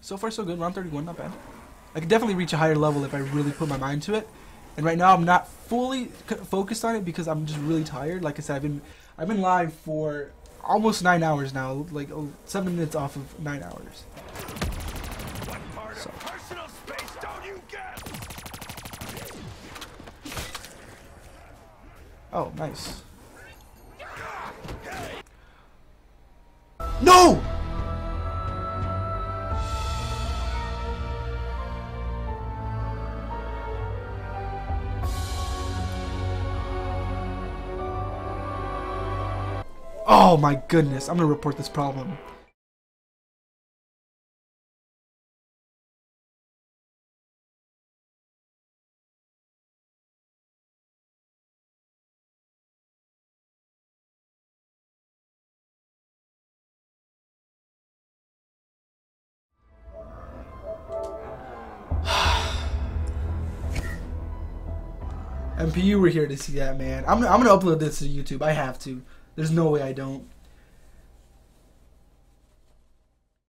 So far, so good. Round 31, not bad. I could definitely reach a higher level if I really put my mind to it. And right now, I'm not fully c- focused on it because I'm just really tired. Like I said, I've been I've been live for almost nine hours now, like oh, seven minutes off of nine hours. What part So- of personal space don't you get? Oh, nice. No! Oh my goodness, I'm gonna report this problem. MP, you were here to see that, man. I'm, I'm gonna upload this to YouTube. I have to. There's no way I don't.